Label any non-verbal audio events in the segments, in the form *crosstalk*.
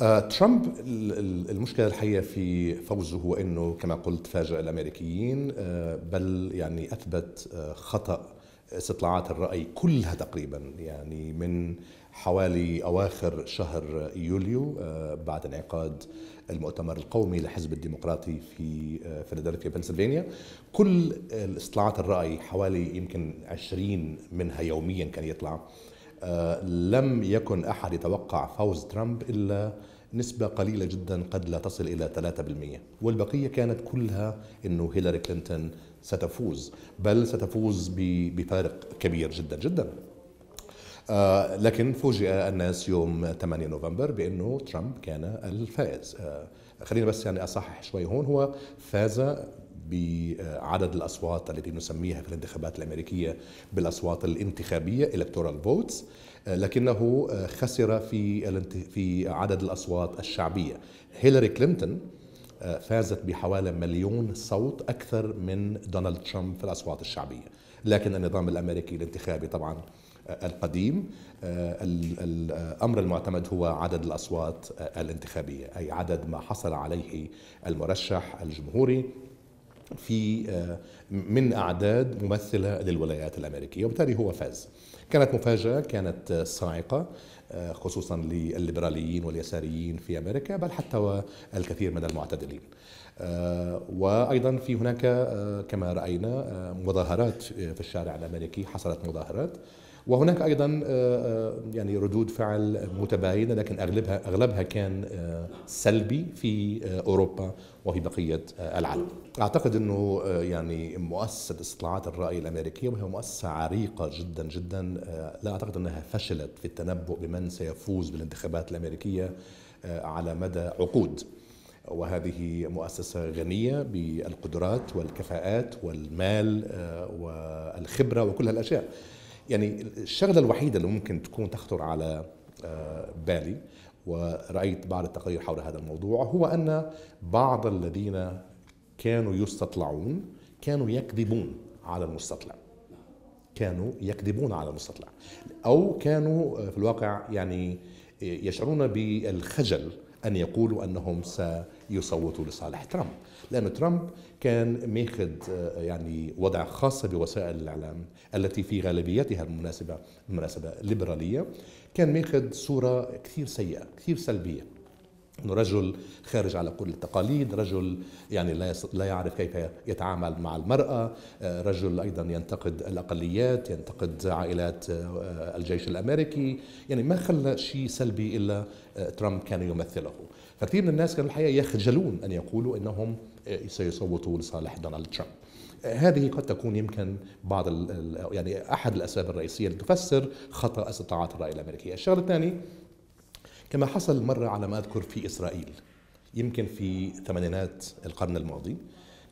آه، ترامب المشكلة الحقيقة في فوزه هو أنه كما قلت فاجأ الأمريكيين آه، بل يعني أثبت آه، خطأ استطلاعات الرأي كلها تقريبا يعني من حوالي أواخر شهر يوليو بعد انعقاد المؤتمر القومي للحزب الديمقراطي في فيلادلفيا بنسلفانيا. كل استطلاعات الرأي حوالي يمكن 20 منها يوميا كان يطلع. لم يكن أحد يتوقع فوز ترامب إلا نسبة قليلة جدا قد لا تصل إلى 3% والبقية كانت كلها أنه هيلاري كلينتون ستفوز بل ستفوز بفارق كبير جدا جدا. آه لكن فوجئ الناس يوم 8 نوفمبر بأنه ترامب كان الفائز. آه خلينا بس يعني أصحح شوي هون. هو فاز بعدد الأصوات التي نسميها في الانتخابات الأمريكية بالأصوات الانتخابية electoral votes. لكنه خسر في في عدد الأصوات الشعبية هيلاري كلينتون فازت بحوالي مليون صوت أكثر من دونالد ترامب في الأصوات الشعبية لكن النظام الأمريكي الانتخابي طبعا القديم الامر المعتمد هو عدد الأصوات الانتخابية أي عدد ما حصل عليه المرشح الجمهوري في آه، من أعداد ممثلة للولايات الأمريكية وبالتالي هو فاز. كانت مفاجأة كانت صاعقة آه، خصوصا للليبراليين واليساريين في أمريكا بل حتى والكثير من المعتدلين. آه، وأيضا في هناك كما رأينا مظاهرات في الشارع الأمريكي حصلت مظاهرات وهناك أيضا آه، آه، يعني ردود فعل متباينة لكن أغلبها أغلبها كان آه، سلبي في أوروبا وفي بقية العالم. أعتقد إنه يعني مؤسسة استطلاعات الرأي الأمريكية وهي مؤسسة عريقة جدا جدا لا أعتقد إنها فشلت في التنبؤ بمن سيفوز بالانتخابات الأمريكية على مدى عقود. وهذه مؤسسة غنية بالقدرات والكفاءات والمال والخبرة وكل هالأشياء يعني الشغلة الوحيدة اللي ممكن تكون تخطر على آه، بالي ورأيت بعض التقارير حول هذا الموضوع هو أن بعض الذين كانوا يستطلعون كانوا يكذبون على المستطلع. كانوا يكذبون على المستطلع. أو كانوا آه، في الواقع يعني يشعرون بالخجل أن يقولوا أنهم سيصوتوا لصالح ترامب. لأن ترامب كان ماخذ آه، يعني وضع خاص بوسائل الإعلام التي في غالبيتها المناسبة المناسبة ليبرالية. كان ماخذ صورة كثير سيئة كثير سلبية. إنه رجل خارج على كل التقاليد، رجل يعني لا لا يعرف كيف يتعامل مع المرأة، آه، رجل أيضا ينتقد الأقليات، ينتقد عائلات آه، الجيش الأمريكي، يعني ما خلى شيء سلبي إلا ترامب كان يمثله. فكثير من الناس كانوا الحقيقة يخجلون أن يقولوا إنهم سيصوتوا لصالح دونالد ترامب هذه قد تكون يمكن بعض يعني أحد الأسباب الرئيسية اللي تفسر خطأ استطاعات الرأي الامريكيه، الشغله الثانية كما حصل مرة على ما أذكر في إسرائيل يمكن في ثمانينات القرن الماضي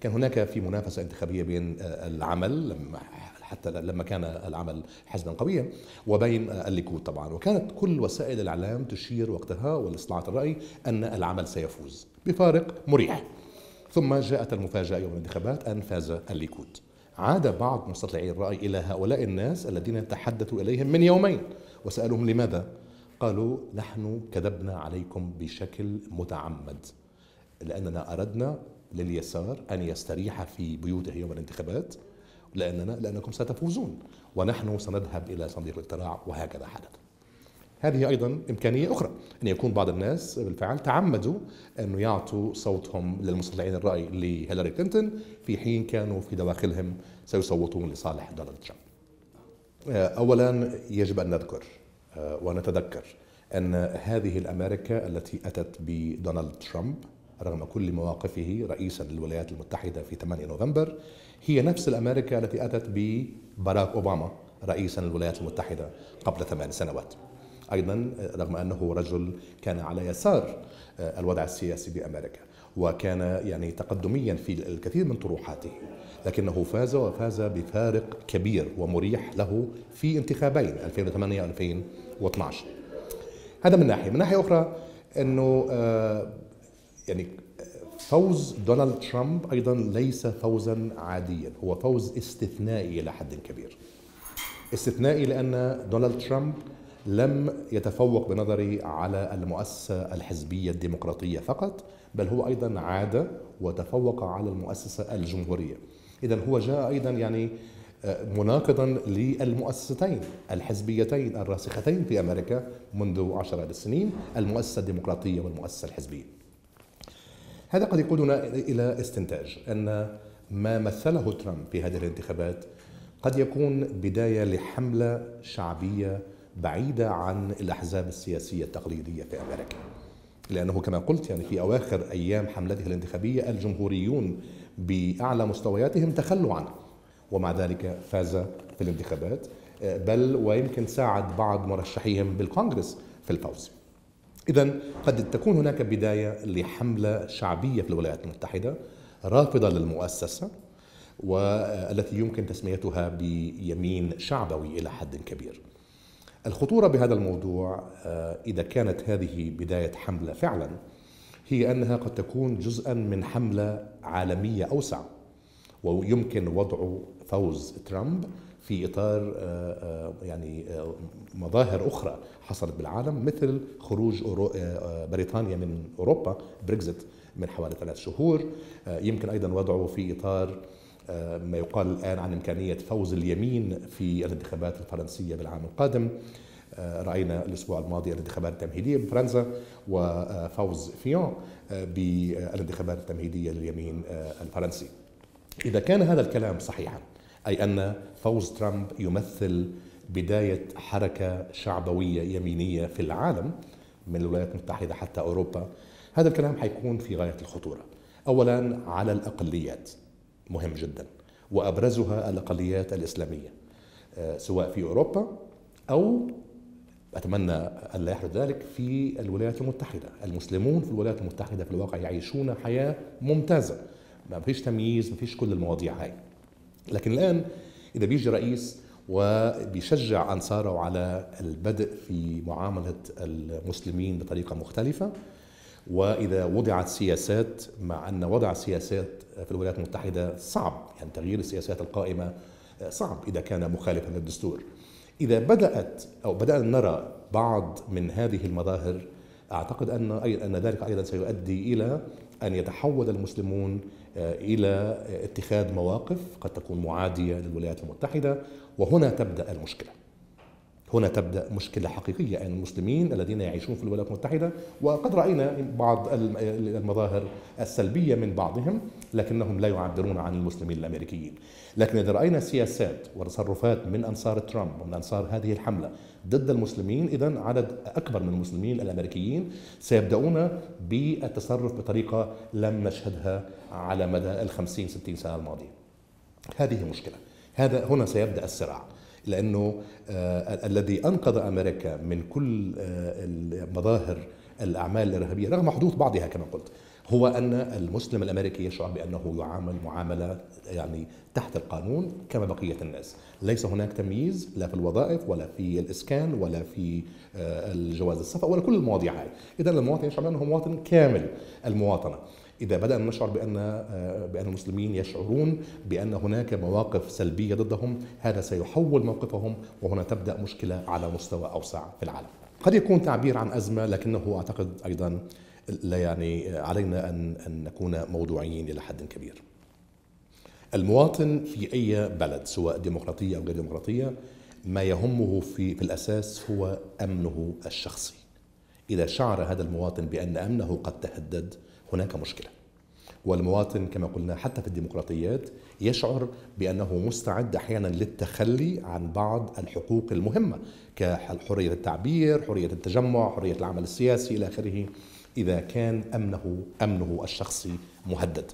كان هناك في منافسة انتخابية بين العمل لما حتى لما كان العمل حزبا قويا وبين الليكود طبعا. وكانت كل وسائل الإعلام تشير وقتها والاستطلاعات الرأي أن العمل سيفوز بفارق مريح. ثم جاءت المفاجأة يوم الانتخابات أن فاز الليكود. عاد بعض مستطلعي الرأي إلى هؤلاء الناس الذين تحدثوا إليهم من يومين وسألوهم لماذا؟ قالوا نحن كذبنا عليكم بشكل متعمد لأننا أردنا لليسار أن يستريح في بيوته يوم الانتخابات. لأننا لأنكم ستفوزون. ونحن سنذهب إلى صندوق الاقتراع وهكذا حدث. هذه أيضا إمكانية أخرى أن يكون بعض الناس بالفعل تعمدوا أن يعطوا صوتهم للمستطلعين الرأي لهيلاري كلينتون في حين كانوا في دواخلهم سيصوتون لصالح دونالد ترامب. آه، أولا يجب أن نذكر آه، ونتذكر أن هذه الأمريكا التي أتت بدونالد ترامب رغم كل مواقفه رئيسا للولايات المتحدة في 8 نوفمبر هي نفس الأمريكا التي أتت بباراك أوباما رئيسا للولايات المتحدة قبل ثمان سنوات. أيضا رغم أنه رجل كان على يسار آه، الوضع السياسي بأمريكا وكان يعني تقدميا في الكثير من طروحاته لكنه فاز وفاز بفارق كبير ومريح له في انتخابين 2008 و 2012 هذا من ناحية. من ناحية أخرى إنه آه، يعني فوز دونالد ترامب أيضا ليس فوزا عاديا هو فوز استثنائي إلى حد كبير. استثنائي لأن دونالد ترامب لم يتفوق بنظري على المؤسسة الحزبية الديمقراطية فقط بل هو أيضا عاد وتفوق على المؤسسة الجمهورية. إذا هو جاء أيضا يعني آه، مناقضا للمؤسستين الحزبيتين الراسختين في أمريكا منذ عشرات السنين المؤسسة الديمقراطية والمؤسسة الحزبية. هذا قد يقودنا إلى استنتاج أن ما مثله ترامب في هذه الانتخابات قد يكون بداية لحملة شعبية بعيدة عن الأحزاب السياسية التقليدية في أمريكا. لأنه كما قلت يعني في أواخر أيام حملته الانتخابية الجمهوريون بأعلى مستوياتهم تخلوا عنه ومع ذلك فاز في الانتخابات. بل ويمكن ساعد بعض مرشحيهم بالكونغرس في الفوز. إذا قد تكون هناك بداية لحملة شعبية في الولايات المتحدة رافضة للمؤسسة والتي يمكن تسميتها بيمين شعبوي إلى حد كبير. الخطورة بهذا الموضوع آه، إذا كانت هذه بداية حملة فعلا هي أنها قد تكون جزءا من حملة عالمية أوسع. ويمكن وضع فوز ترامب في إطار آه، آه، يعني مظاهر أخرى حصلت بالعالم مثل خروج بريطانيا من أوروبا بريكزت من حوالي ثلاث شهور. يمكن أيضا وضعه في إطار آه، ما يقال الآن عن إمكانية فوز اليمين في الانتخابات الفرنسية بالعام القادم. آه، رأينا الأسبوع الماضي الانتخابات التمهيدية بفرنسا وفوز فيون آه، بالانتخابات التمهيدية لليمين الفرنسي. إذا كان هذا الكلام صحيحا أي أن فوز ترامب يمثل بداية حركة شعبوية يمينية في العالم من الولايات المتحدة حتى أوروبا هذا الكلام حيكون في غاية الخطورة. أولا على الأقليات مهم جدا وأبرزها الأقليات الإسلامية آه، سواء في أوروبا أو أتمنى أن لا يحدث ذلك في الولايات المتحدة، المسلمون في الولايات المتحدة في الواقع يعيشون حياة ممتازة، ما فيش تمييز، ما فيش كل المواضيع هاي. لكن الآن إذا بيجي رئيس وبيشجع أنصاره على البدء في معاملة المسلمين بطريقة مختلفة وإذا وضعت سياسات مع أن وضع سياسات في الولايات المتحدة صعب يعني تغيير السياسات القائمة صعب إذا كان مخالفا للدستور إذا بدأت أو بدأنا نرى بعض من هذه المظاهر أعتقد أن أن ذلك أيضا سيؤدي إلى أن يتحول المسلمون إلى اتخاذ مواقف قد تكون معادية للولايات المتحدة وهنا تبدأ المشكلة. هنا تبدأ مشكلة حقيقية أن المسلمين الذين يعيشون في الولايات المتحدة وقد رأينا بعض المظاهر السلبية من بعضهم لكنهم لا يعبرون عن المسلمين الأمريكيين. لكن إذا رأينا سياسات وتصرفات من أنصار ترامب ومن أنصار هذه الحملة ضد المسلمين إذا عدد أكبر من المسلمين الأمريكيين سيبدأون بالتصرف بطريقة لم نشهدها على مدى ال 50 60 سنة الماضية. هذه مشكلة. هذا هنا سيبدأ الصراع. لأنه آه الذي أنقذ أمريكا من كل آه مظاهر الأعمال الإرهابية رغم حدوث بعضها كما قلت هو أن المسلم الأمريكي يشعر بأنه يعامل معاملة يعني تحت القانون كما بقية الناس، ليس هناك تمييز لا في الوظائف ولا في الإسكان ولا في آه، الجواز السفر ولا كل المواضيع هاي، اذا المواطن يشعر بأنه مواطن كامل المواطنة، إذا بدأنا نشعر بأن آه، بأن المسلمين يشعرون بأن هناك مواقف سلبية ضدهم هذا سيحول موقفهم وهنا تبدأ مشكلة على مستوى أوسع في العالم. قد يكون تعبير عن أزمة لكنه أعتقد أيضا لا يعني علينا أن أن نكون موضوعيين إلى حد كبير. المواطن في أي بلد سواء ديمقراطية أو غير ديمقراطية ما يهمه في, في الأساس هو أمنه الشخصي. إذا شعر هذا المواطن بأن أمنه قد تهدد هناك مشكلة والمواطن كما قلنا حتى في الديمقراطيات يشعر بأنه مستعد أحيانا للتخلي عن بعض الحقوق المهمة كحرية التعبير، حرية التجمع، حرية العمل السياسي إلى آخره إذا كان أمنه أمنه الشخصي مهدد.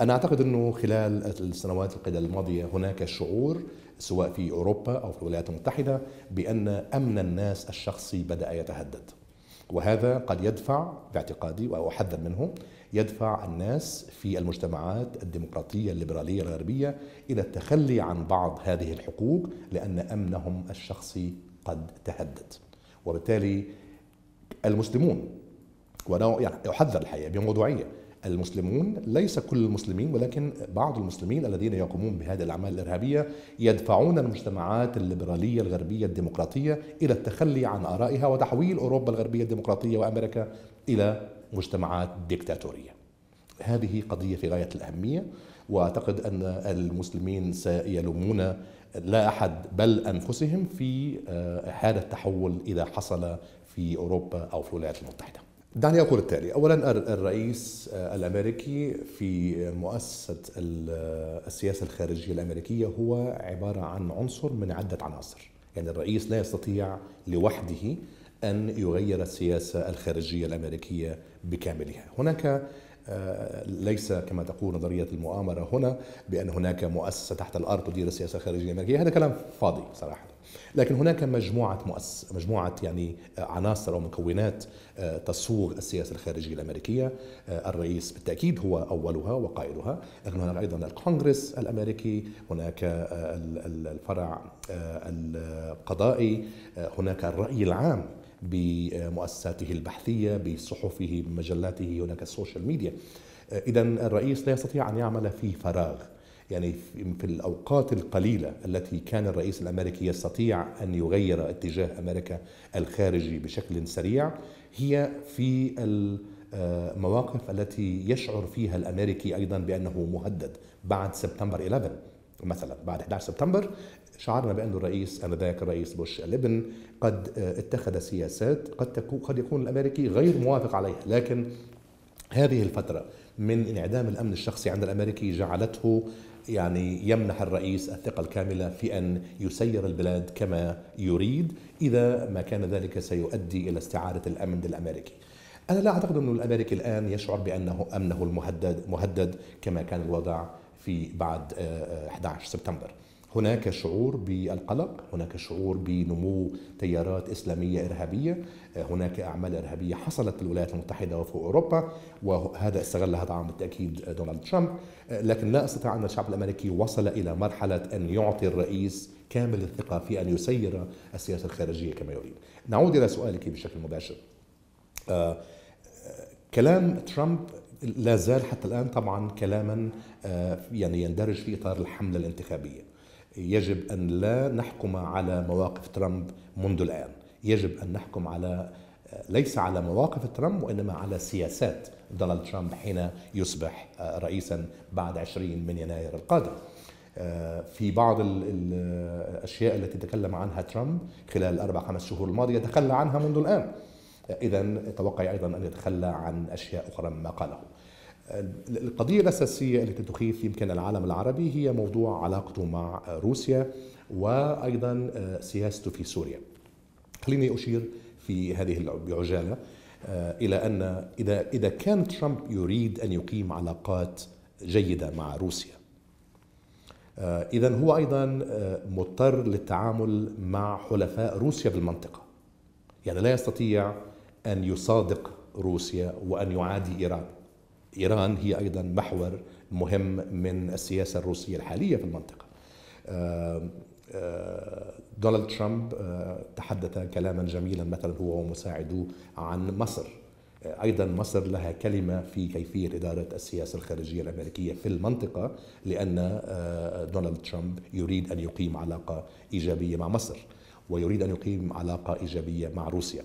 أنا أعتقد أنه خلال السنوات القليله الماضية هناك شعور سواء في أوروبا أو في الولايات المتحدة بأن أمن الناس الشخصي بدأ يتهدد. وهذا قد يدفع باعتقادي وأحذر منه يدفع الناس في المجتمعات الديمقراطية الليبرالية الغربية إلى التخلي عن بعض هذه الحقوق لأن أمنهم الشخصي قد تهدد. وبالتالي المسلمون وأنا يعني أحذر الحقيقة بموضوعية المسلمون ليس كل المسلمين ولكن بعض المسلمين الذين يقومون بهذه الأعمال الإرهابية يدفعون المجتمعات الليبرالية الغربية الديمقراطية إلى التخلي عن آرائها وتحويل أوروبا الغربية الديمقراطية وأمريكا إلى مجتمعات ديكتاتورية. هذه قضية في غاية الأهمية وأعتقد أن المسلمين سيلومون لا أحد بل أنفسهم في آه، هذا التحول إذا حصل في أوروبا أو في الولايات المتحدة. دعني أقول التالي، اولا الرئيس آه، الأمريكي في مؤسسة آه، السياسة الخارجية الأمريكية هو عبارة عن عنصر من عدة عناصر، يعني الرئيس لا يستطيع لوحده أن يغير السياسة الخارجية الأمريكية بكاملها، هناك ليس كما تقول نظرية المؤامرة هنا بأن هناك مؤسسة تحت الأرض تدير السياسة الخارجية الأمريكية. هذا كلام فاضي صراحة. لكن هناك مجموعة مؤسس مجموعة يعني عناصر أو مكونات آه، تصوغ السياسة الخارجية الأمريكية. آه، الرئيس بالتأكيد هو أولها وقائدها لكن هناك أيضا الكونغرس الأمريكي هناك الفرع القضائي هناك الرأي العام بمؤسساته البحثية بصحفه بمجلاته هناك السوشيال ميديا إذا الرئيس لا يستطيع أن يعمل في فراغ. يعني في الأوقات القليلة التي كان الرئيس الأمريكي يستطيع أن يغير اتجاه أمريكا الخارجي بشكل سريع هي في المواقف التي يشعر فيها الأمريكي أيضا بأنه مهدد. بعد سبتمبر 11 مثلا بعد 11 سبتمبر شعرنا بأن الرئيس آنذاك الرئيس بوش الابن قد اتخذ سياسات قد تكون قد يكون الأمريكي غير موافق عليها. لكن هذه الفترة من انعدام الأمن الشخصي عند الأمريكي جعلته يعني يمنح الرئيس الثقة الكاملة في أن يسير البلاد كما يريد إذا ما كان ذلك سيؤدي إلى استعادة الأمن للأمريكي أنا لا أعتقد أن الأمريكي الآن يشعر بأنه أمنه المهدد مهدد كما كان الوضع في بعد 11 آه، آه، سبتمبر. هناك شعور بالقلق هناك شعور بنمو تيارات إسلامية إرهابية هناك أعمال إرهابية حصلت في الولايات المتحدة وفي أوروبا وهذا استغلها طبعا بالتأكيد دونالد ترامب. لكن لا أستطيع أن الشعب الأمريكي وصل إلى مرحلة أن يعطي الرئيس كامل الثقة في أن يسير السياسة الخارجية كما يريد. نعود إلى سؤالك بشكل مباشر. آه، كلام ترامب لا زال حتى الآن طبعا كلاما آه، يعني يندرج في إطار الحملة الانتخابية. يجب أن لا نحكم على مواقف ترامب منذ الآن. يجب أن نحكم على ليس على مواقف ترامب وإنما على سياسات دونالد ترامب حين يصبح رئيسا بعد 20 من يناير القادم. في بعض الأشياء التي تكلم عنها ترامب خلال الأربع خمس شهور الماضية تخلى عنها منذ الآن. إذا توقعي أيضا أن يتخلى عن أشياء أخرى مما قاله. القضية الأساسية التي تخيف يمكن العالم العربي هي موضوع علاقته مع روسيا وأيضا آه، سياسته في سوريا. خليني أشير في هذه بعجالة آه، إلى أن إذا إذا كان ترامب يريد أن يقيم علاقات جيدة مع روسيا آه، إذا هو أيضا مضطر للتعامل مع حلفاء روسيا بالمنطقة. يعني لا يستطيع أن يصادق روسيا وأن يعادي إيران. إيران هي أيضا محور مهم من السياسة الروسية الحالية في المنطقة آه، آه، دونالد ترامب آه، تحدث كلاما جميلا مثلا هو ومساعده عن مصر أيضا مصر لها كلمة في كيفية إدارة السياسة الخارجية الأمريكية في المنطقة لأن دونالد ترامب يريد أن يقيم علاقة إيجابية مع مصر ويريد أن يقيم علاقة إيجابية مع روسيا.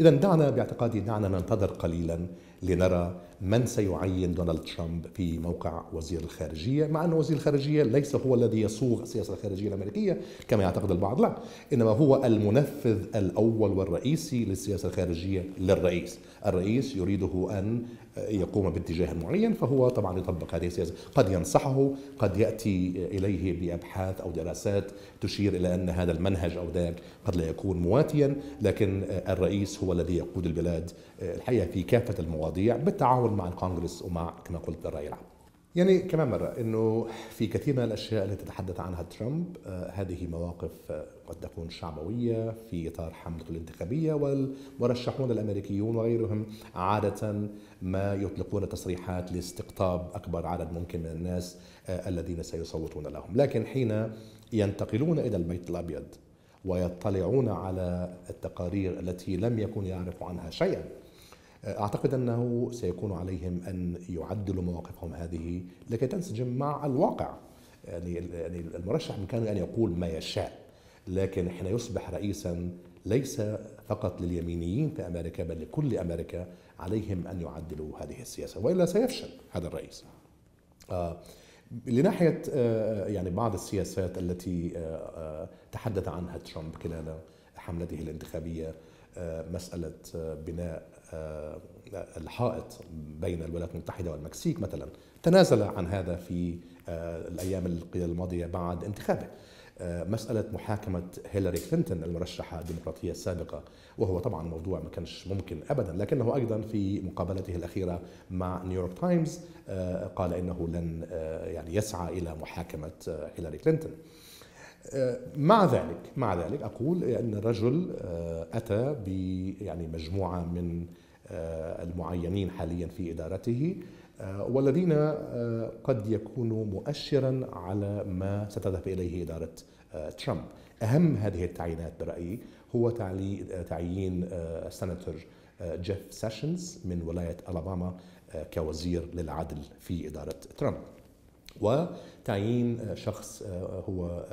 اذا دعنا باعتقادي دعنا ننتظر قليلا لنرى من سيعين دونالد ترامب في موقع وزير الخارجية مع أن وزير الخارجية ليس هو الذي يصوغ السياسة الخارجية الأمريكية كما يعتقد البعض لا إنما هو المنفذ الأول والرئيسي للسياسة الخارجية للرئيس. الرئيس يريده أن يقوم باتجاه معين فهو طبعا يطبق هذه السياسة. قد ينصحه قد يأتي إليه بأبحاث أو دراسات تشير إلى أن هذا المنهج أو ذاك قد لا يكون مواتيا لكن الرئيس هو الذي يقود البلاد الحقيقة في كافة المواضيع بالتعاون مع الكونغرس ومع كما قلت الرأي العام. يعني كمان مرة أنه في كثير من الأشياء التي تتحدث عنها ترامب آه هذه مواقف آه قد تكون شعبوية في إطار حملته الانتخابية والمرشحون الأمريكيون وغيرهم عادة ما يطلقون تصريحات لاستقطاب أكبر عدد ممكن من الناس آه الذين سيصوتون لهم. لكن حين ينتقلون إلى البيت الأبيض ويطلعون على التقارير التي لم يكن يعرف عنها شيئا أعتقد أنه سيكون عليهم أن يعدلوا مواقفهم هذه لكي تنسجم مع الواقع يعني يعني المرشح بامكانه أن يقول ما يشاء لكن حين يصبح رئيسا ليس فقط لليمينيين في أمريكا بل لكل أمريكا عليهم أن يعدلوا هذه السياسة وإلا سيفشل هذا الرئيس. آه لناحية آه يعني بعض السياسات التي آه تحدث عنها ترامب خلال حملته الانتخابية آه، مسألة آه، بناء آه، الحائط بين الولايات المتحدة والمكسيك مثلا. تنازل عن هذا في الأيام الماضية بعد انتخابه. مسألة محاكمة هيلاري كلينتون المرشحة الديمقراطية السابقة وهو طبعا موضوع ما كانش ممكن أبدا لكنه أيضا في مقابلته الأخيرة مع نيويورك تايمز قال إنه لن يعني يسعى إلى محاكمة هيلاري كلينتون. مع ذلك مع ذلك أقول إن الرجل آه، أتى ب يعني مجموعة من آه، المعينين حاليا في إدارته آه، والذين قد يكونوا مؤشرا على ما ستذهب إليه إدارة ترامب. أهم هذه التعيينات برأيي هو تعيين سناتور جيف سيشنز من ولاية ألاباما كوزير للعدل في إدارة ترامب. وتعيين شخص آه، هو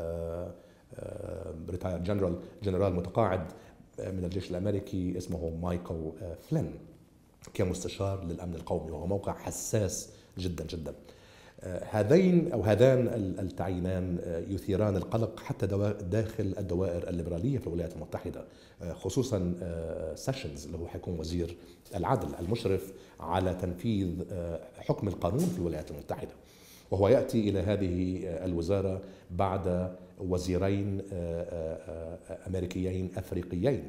retired general جنرال متقاعد آه، من الجيش الأمريكي اسمه مايكل آه، فلين كمستشار للأمن القومي وهو موقع حساس جدا جدا. هذين أو هذان التعيينان يثيران القلق حتى داخل الدوائر الليبرالية في الولايات المتحدة خصوصا سيشنز اللي هو حيكون وزير العدل المشرف على تنفيذ حكم القانون في الولايات المتحدة. وهو يأتي إلى هذه الوزارة بعد وزيرين آه، آه، آه، أمريكيين أفريقيين.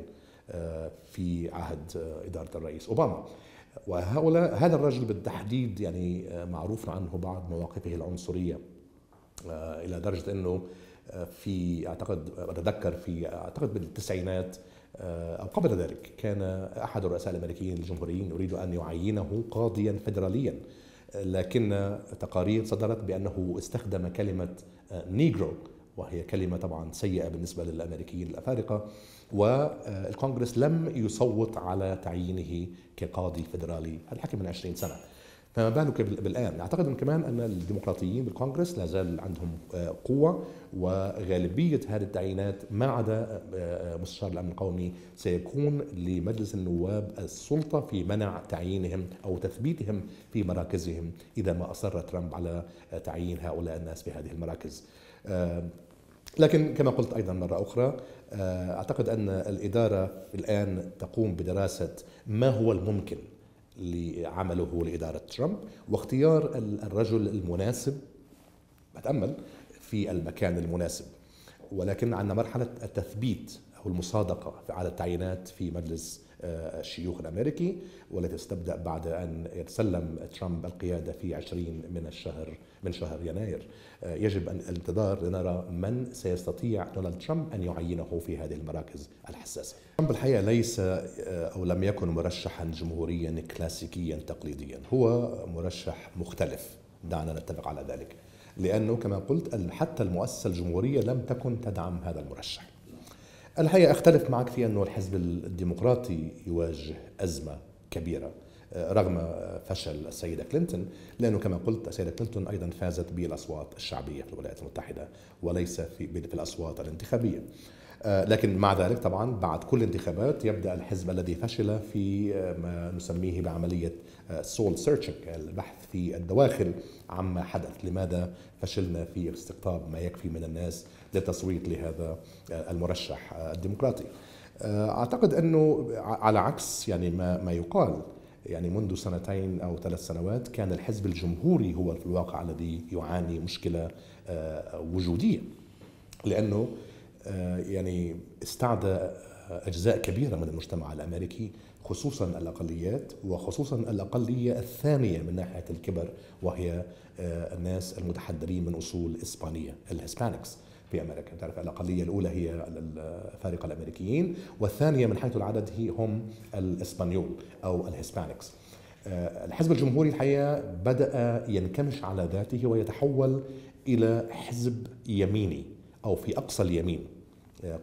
في عهد إدارة الرئيس أوباما. وهؤلاء هذا الرجل بالتحديد يعني معروف عنه بعض مواقفه العنصرية إلى درجة أنه في أعتقد أتذكر في أعتقد بالتسعينات أو قبل ذلك كان أحد الرؤساء الأمريكيين الجمهوريين يريد أن يعينه قاضيا فدراليا لكن تقارير صدرت بأنه استخدم كلمة نيجرو وهي كلمة طبعا سيئة بالنسبة للأمريكيين الأفارقة والكونغرس لم يصوت على تعيينه كقاضي فيدرالي. هذا من 20 سنة. فما بالك بالآن؟ أعتقد أن كمان أن الديمقراطيين بالكونغرس لا زال عندهم آه، قوة وغالبية هذه التعيينات ما عدا آه، آه، مستشار الأمن القومي سيكون لمجلس النواب السلطة في منع تعيينهم أو تثبيتهم في مراكزهم إذا ما أصر ترامب على تعيين هؤلاء الناس في هذه المراكز. لكن كما قلت أيضا مرة أخرى أعتقد أن الإدارة الآن تقوم بدراسة ما هو الممكن لعمله لإدارة ترامب واختيار الرجل المناسب بتأمل في المكان المناسب. ولكن عندنا مرحلة التثبيت أو المصادقة على التعيينات في مجلس آه، الشيوخ الأمريكي والتي ستبدأ بعد أن يتسلم ترامب القيادة في 20 من الشهر من شهر يناير. آه، يجب أن الانتظار لنرى من سيستطيع دونالد ترامب أن يعينه في هذه المراكز الحساسة. ترامب الحقيقة ليس آه، أو لم يكن مرشحا جمهوريا كلاسيكيا تقليديا. هو مرشح مختلف. دعنا نتفق على ذلك. لأنه كما قلت حتى المؤسسة الجمهورية لم تكن تدعم هذا المرشح. الحقيقة أختلف معك في أنه الحزب الديمقراطي يواجه أزمة كبيرة آه، رغم فشل السيدة كلينتون لأنه كما قلت السيدة كلينتون أيضا فازت بالأصوات الشعبية في الولايات المتحدة وليس في, الأصوات الانتخابية. آه، لكن مع ذلك طبعا بعد كل انتخابات يبدأ الحزب الذي فشل في آه، ما نسميه بعملية soul searching البحث في الدواخل. عما حدث لماذا فشلنا في استقطاب ما يكفي من الناس للتصويت لهذا المرشح الديمقراطي. أعتقد أنه على عكس يعني ما ما يقال يعني منذ سنتين أو ثلاث سنوات كان الحزب الجمهوري هو في الواقع الذي يعاني مشكلة آه، وجودية. لأنه آه، يعني استعدى أجزاء كبيرة من المجتمع الأمريكي خصوصا الأقليات وخصوصا الأقلية الثانية من ناحية الكبر وهي آه، الناس المتحدرين من أصول إسبانية الهسبانكس في أمريكا. تعرف الأقلية الأولى هي الافارقه الأمريكيين والثانية من حيث العدد هي هم الإسبانيول أو ال Hispanics آه، الحزب الجمهوري الحقيقة بدأ ينكمش على ذاته ويتحول إلى حزب يميني. أو في أقصى اليمين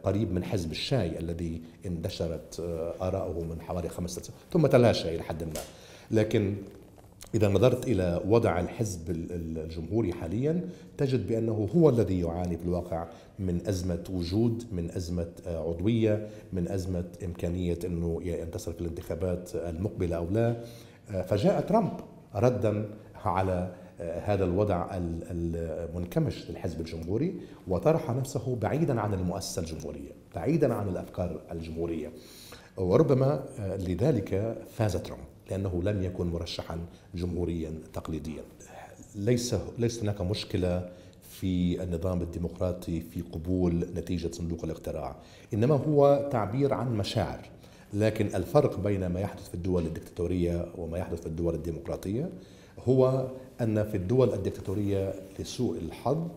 قريب من حزب الشاي الذي انتشرت آراءه من حوالي خمسة ثم تلاشى إلى حد ما. لكن إذا نظرت إلى وضع الحزب الجمهوري حاليا تجد بأنه هو الذي يعاني في الواقع من أزمة وجود من أزمة عضوية من أزمة إمكانية أنه ينتصر في الانتخابات المقبلة أو لا. فجاء ترامب ردا على هذا الوضع المنكمش للحزب الجمهوري وطرح نفسه بعيدا عن المؤسسة الجمهورية بعيدا عن الأفكار الجمهورية. وربما لذلك فاز ترامب لأنه لم يكن مرشحا جمهوريا تقليديا. ليس ليس هناك مشكلة في النظام الديمقراطي في قبول نتيجة صندوق الاقتراع إنما هو تعبير عن مشاعر. لكن الفرق بين ما يحدث في الدول الدكتاتورية وما يحدث في الدول الديمقراطية هو أن في الدول الدكتاتورية لسوء الحظ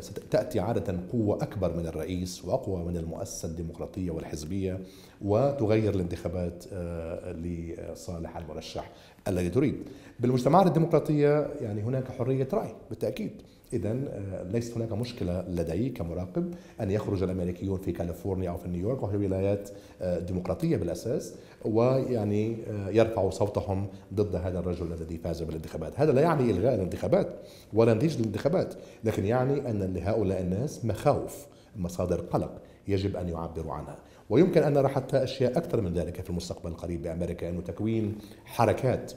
ستأتي عادة قوة أكبر من الرئيس وأقوى من المؤسسة الديمقراطية والحزبية وتغير الانتخابات آه، لصالح المرشح الذي تريد. بالمجتمعات الديمقراطية يعني هناك حرية رأي بالتأكيد. إذا آه، ليست هناك مشكلة لدي كمراقب أن يخرج الأمريكيون في كاليفورنيا أو في نيويورك وهي ولايات آه، ديمقراطية بالأساس ويعني يرفعوا صوتهم ضد هذا الرجل الذي فاز بالانتخابات. هذا لا يعني إلغاء الانتخابات ولا نتيجة الانتخابات لكن يعني أن لهؤلاء الناس مخاوف مصادر قلق يجب أن يعبروا عنها. ويمكن أن نرى حتى أشياء أكثر من ذلك في المستقبل القريب بأمريكا أنه تكوين حركات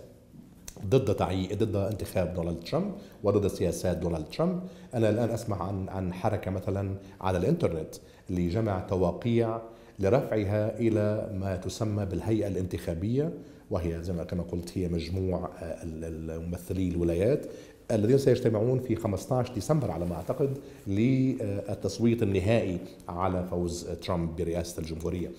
ضد تعيين ضد انتخاب دونالد ترامب وضد سياسات دونالد ترامب أنا الآن أسمع عن عن حركة مثلا على الإنترنت لجمع توقيع لرفعها إلى ما تسمى بالهيئة الانتخابية وهي زي ما كما قلت هي مجموع الممثلي الولايات الذين سيجتمعون في 15 ديسمبر على ما أعتقد للتصويت النهائي على فوز ترامب برئاسة الجمهورية.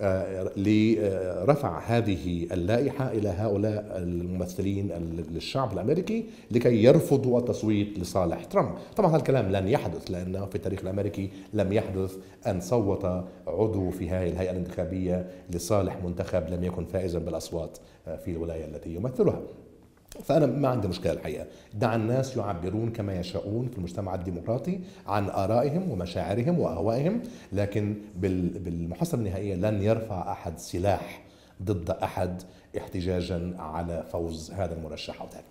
آه، لرفع هذه اللائحة إلى هؤلاء الممثلين للشعب الأمريكي لكي يرفضوا التصويت لصالح ترامب، طبعا هذا الكلام لن يحدث لأنه في التاريخ الأمريكي لم يحدث أن صوت عضو في هذه الهيئة الانتخابية لصالح منتخب لم يكن فائزا بالأصوات آه، في الولاية التي يمثلها. فأنا ما عندي مشكلة الحقيقة. دع الناس يعبرون كما يشاءون في المجتمع الديمقراطي عن آرائهم ومشاعرهم وأهوائهم لكن بالمحصلة النهائية لن يرفع أحد سلاح ضد أحد احتجاجا على فوز هذا المرشح أو ذاك.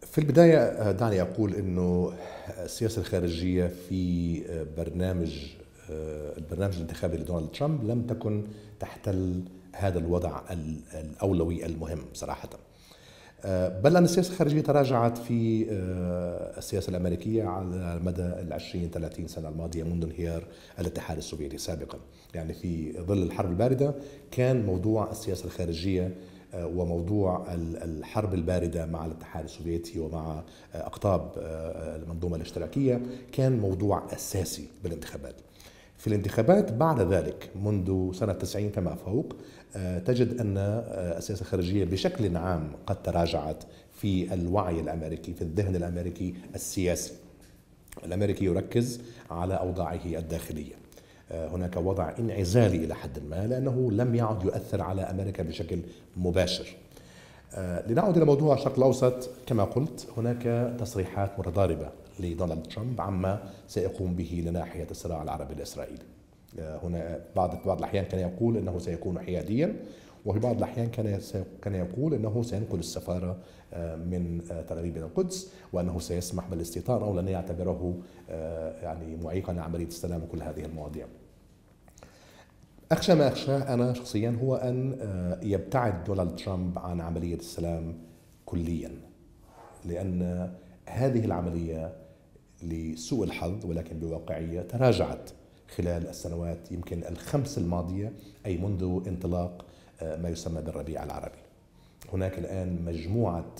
في البداية دعني أقول أنه السياسة الخارجية في برنامج البرنامج الانتخابي لدونالد ترامب لم تكن تحتل هذا الوضع الأولوي المهم صراحةً. آه، بل أن السياسة الخارجية تراجعت في آه، السياسة الأمريكية على مدى العشرين 30 سنة الماضية منذ انهيار الاتحاد السوفيتي سابقا. يعني في ظل الحرب الباردة كان موضوع السياسة الخارجية آه، وموضوع الحرب الباردة مع الاتحاد السوفيتي ومع أقطاب المنظومة الاشتراكية كان موضوع أساسي بالانتخابات. في الانتخابات بعد ذلك منذ سنة 90 فما فوق آه، تجد أن آه، السياسة الخارجية بشكل عام قد تراجعت في الوعي الأمريكي في الذهن الأمريكي السياسي. الأمريكي يركز على أوضاعه الداخلية. آه، هناك وضع انعزالي إلى حد ما لأنه لم يعد يؤثر على أمريكا بشكل مباشر. لنعود إلى موضوع الشرق الأوسط. كما قلت هناك تصريحات متضاربة لدونالد ترامب عما سيقوم به لناحية الصراع العربي الإسرائيلي هنا بعض بعض الأحيان كان يقول أنه سيكون حياديا وفي بعض الأحيان كان كان يقول أنه سينقل السفارة آه، من آه، إلى القدس وأنه سيسمح بالاستيطان أو لن يعتبره آه، يعني معيقا لعملية السلام وكل هذه المواضيع. أخشى ما أخشاه أنا شخصيا هو أن يبتعد دونالد ترامب عن عملية السلام كليا لأن هذه العملية لسوء الحظ ولكن بواقعية تراجعت خلال السنوات يمكن الخمس الماضية أي منذ انطلاق آه، ما يسمى بالربيع العربي. هناك الآن مجموعة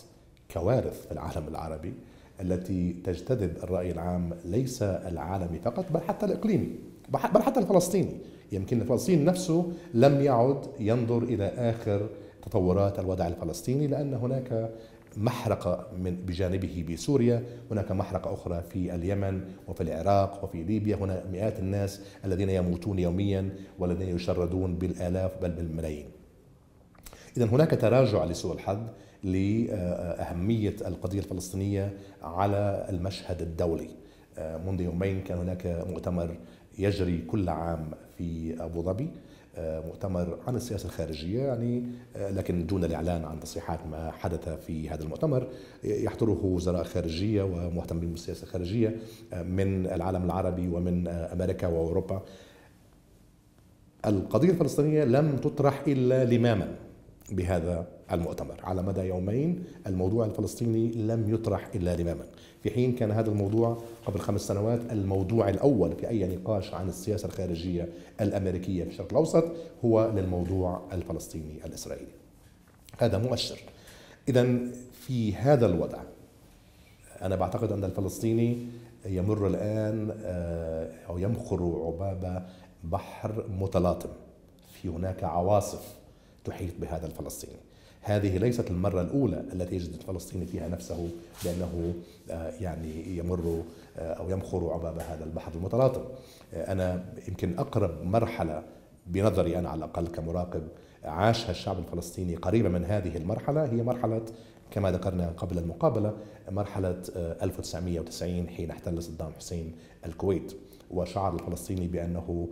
كوارث في العالم العربي التي تجتذب الرأي العام ليس العالمي فقط بل حتى الإقليمي بل حتى الفلسطيني. يمكن فلسطين نفسه لم يعد ينظر إلى آخر تطورات الوضع الفلسطيني لأن هناك محرقة من بجانبه بسوريا هناك محرقة أخرى في اليمن وفي العراق وفي ليبيا. هنا مئات الناس الذين يموتون يوميا والذين يشردون بالآلاف بل بالملايين. إذا هناك تراجع لسوء الحظ لأهمية القضية الفلسطينية على المشهد الدولي. منذ يومين كان هناك مؤتمر يجري كل عام في أبو ظبي. مؤتمر عن السياسة الخارجية يعني لكن دون الإعلان عن تصريحات ما حدث في هذا المؤتمر. يحضره وزراء خارجية ومهتمين بالسياسة الخارجية من العالم العربي ومن أمريكا وأوروبا. القضية الفلسطينية لم تطرح إلا لماما بهذا المؤتمر. على مدى يومين الموضوع الفلسطيني لم يطرح إلا لماما. في حين كان هذا الموضوع قبل خمس سنوات الموضوع الأول في أي نقاش عن السياسة الخارجية الأمريكية في الشرق الأوسط هو للموضوع الفلسطيني الإسرائيلي. هذا مؤشر إذا في هذا الوضع أنا بعتقد أن الفلسطيني يمر الآن آه، أو يمخر عباب بحر متلاطم. في هناك عواصف تحيط بهذا الفلسطيني. هذه ليست المرة الأولى التي يجد الفلسطيني فيها نفسه بأنه آه، يعني يمر آه، أو يمخر عباب هذا البحر المتلاطم. آه، أنا يمكن أقرب مرحلة بنظري أنا على الأقل كمراقب عاشها الشعب الفلسطيني قريبة من هذه المرحلة هي مرحلة كما ذكرنا قبل المقابلة مرحلة 1990 حين احتل صدام حسين الكويت. وشعر الفلسطيني بأنه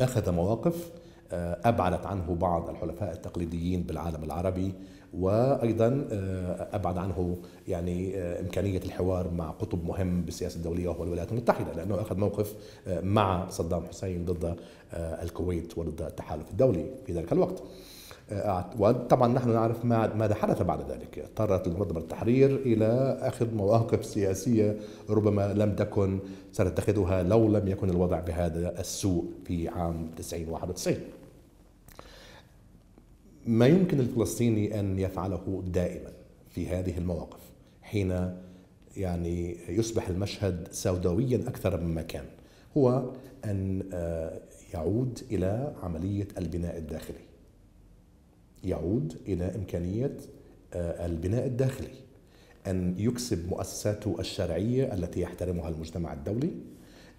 أخذ مواقف أبعدت عنه بعض الحلفاء التقليديين بالعالم العربي وأيضا آه، أبعد عنه يعني آه، إمكانية الحوار مع قطب مهم بالسياسة الدولية وهو الولايات المتحدة لأنه أخذ موقف مع صدام حسين ضد الكويت وضد التحالف الدولي في ذلك الوقت. وطبعا نحن نعرف ماذا حدث بعد ذلك. اضطرت منظمة التحرير إلى أخذ مواقف سياسية ربما لم تكن ستتخذها لو لم يكن الوضع بهذا السوء في عام 90 91 ما يمكن الفلسطيني أن يفعله دائما في هذه المواقف حين يعني يصبح المشهد سوداويا أكثر مما كان هو أن آه، يعود إلى عملية البناء الداخلي. يعود إلى إمكانية آه، البناء الداخلي أن يكسب مؤسساته الشرعية التي يحترمها المجتمع الدولي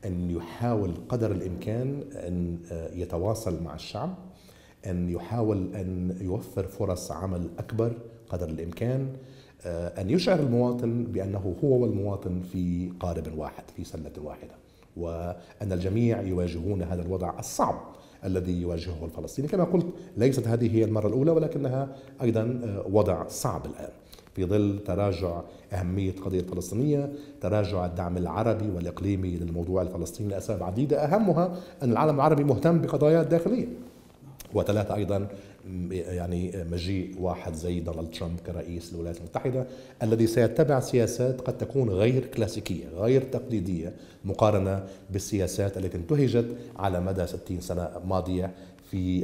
أن يحاول قدر الإمكان أن آه، يتواصل مع الشعب أن يحاول أن يوفر فرص عمل أكبر قدر الإمكان آه، أن يشعر المواطن بأنه هو والمواطن في قارب واحد في سلة واحدة. وأن الجميع يواجهون هذا الوضع الصعب الذي يواجهه الفلسطيني. كما قلت ليست هذه هي المرة الأولى ولكنها أيضا آه، وضع صعب الآن. في ظل تراجع أهمية القضية الفلسطينية تراجع الدعم العربي والإقليمي للموضوع الفلسطيني لأسباب عديدة أهمها أن العالم العربي مهتم بقضايا الداخلية وثلاثة أيضا يعني مجيء واحد زي دونالد ترامب كرئيس الولايات المتحدة الذي سيتبع سياسات قد تكون غير كلاسيكية غير تقليدية مقارنة بالسياسات التي انتهجت على مدى 60 سنة ماضية في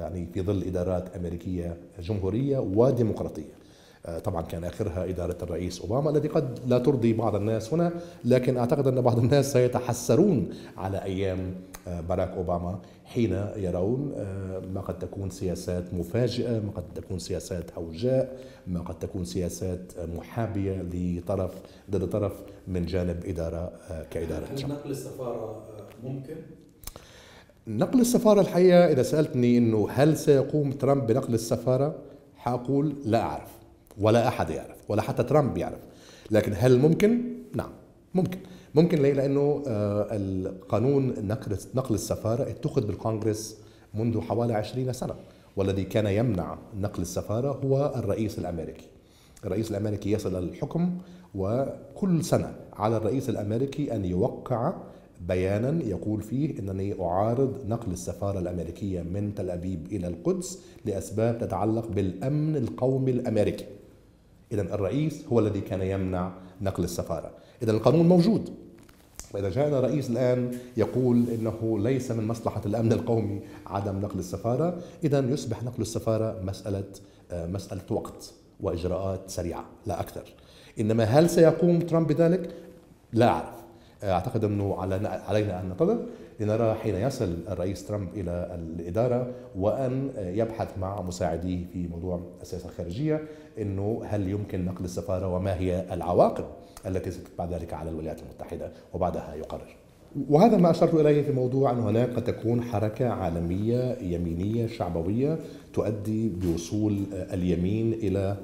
يعني في ظل إدارات أمريكية جمهورية وديمقراطية. آه، طبعا كان آخرها إدارة الرئيس أوباما الذي قد لا ترضي بعض الناس هنا لكن أعتقد أن بعض الناس سيتحسرون على أيام آه، باراك أوباما حين يرون آه، ما قد تكون سياسات مفاجئة، ما قد تكون سياسات هوجاء، ما قد تكون سياسات محابية لطرف ضد طرف من جانب إدارة كإدارة هل نقل السفارة ممكن؟ نقل السفارة الحقيقة إذا سألتني إنه هل سيقوم ترامب بنقل السفارة؟ حأقول لا أعرف ولا أحد يعرف ولا حتى ترامب يعرف لكن هل ممكن؟ نعم ممكن ممكن ليه؟ لأنه آه، القانون نقل نقل السفارة اتخذ بالكونغرس منذ حوالي 20 سنة والذي كان يمنع نقل السفارة هو الرئيس الأمريكي. الرئيس الأمريكي يصل الحكم وكل سنة على الرئيس الأمريكي أن يوقع بيانا يقول فيه إنني أعارض نقل السفارة الأمريكية من تل أبيب إلى القدس لأسباب تتعلق بالأمن القومي الأمريكي. إذا الرئيس هو الذي كان يمنع نقل السفارة. إذا القانون موجود. وإذا جاءنا رئيس الآن يقول إنه ليس من مصلحة الأمن القومي عدم نقل السفارة إذا يصبح نقل السفارة مسألة آه، مسألة وقت وإجراءات سريعة لا أكثر. إنما هل سيقوم ترامب بذلك؟ لا أعرف. أعتقد أنه علينا أن ننتظر. لنرى حين يصل الرئيس ترامب إلى الإدارة وأن يبحث مع مساعديه في موضوع السياسة الخارجية أنه هل يمكن نقل السفارة وما هي العواقب التي ستتبع ذلك على الولايات المتحدة وبعدها يقرر. وهذا ما أشرت إليه في موضوع أن هناك قد تكون حركة عالمية يمينية شعبوية تؤدي بوصول اليمين إلى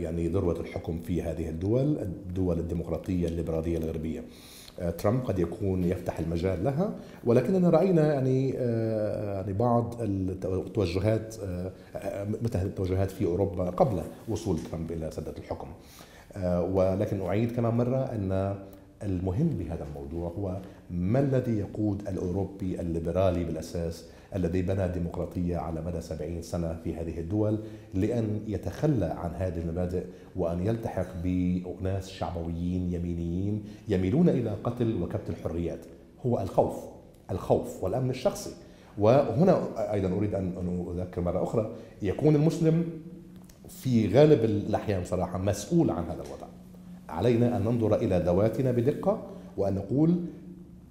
يعني ذروة الحكم في هذه الدول الدول الديمقراطية الليبرالية الغربية. ترامب قد يكون يفتح المجال لها ولكننا رأينا يعني يعني بعض التوجهات مثل هذه التوجهات في أوروبا قبل وصول ترامب إلى سده الحكم. ولكن أعيد كمان مرة أن المهم بهذا الموضوع هو ما الذي يقود الأوروبي الليبرالي بالأساس الذي بنى ديمقراطية على مدى سبعين سنة في هذه الدول لأن يتخلى عن هذه المبادئ وأن يلتحق باناس شعبويين يمينيين يميلون إلى قتل وكبت الحريات. هو الخوف الخوف والأمن الشخصي. وهنا أيضا أريد أن أذكر مرة أخرى يكون المسلم في غالب الأحيان صراحة مسؤول عن هذا الوضع. علينا أن ننظر إلى ذواتنا بدقة وأن نقول